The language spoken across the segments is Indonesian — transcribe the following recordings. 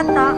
安达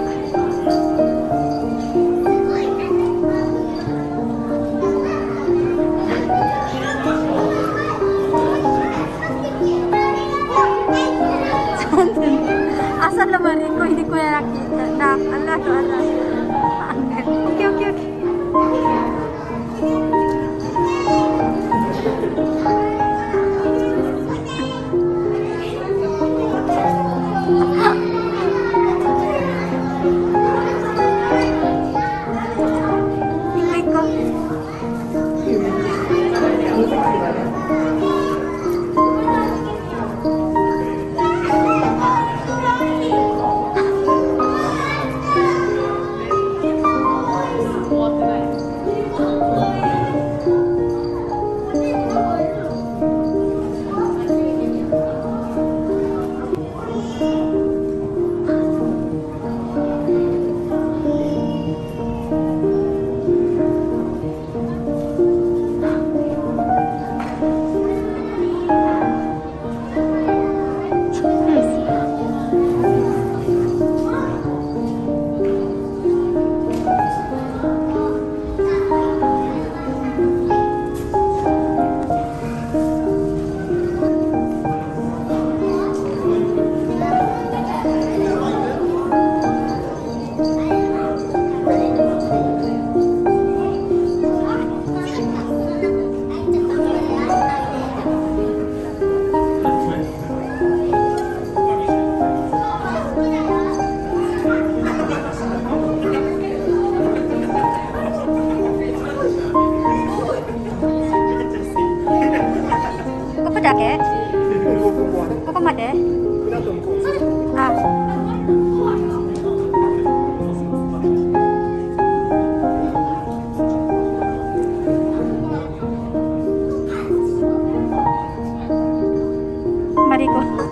아!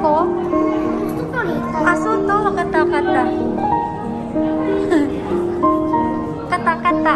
ko? Asunto kata-kata. Kata-kata.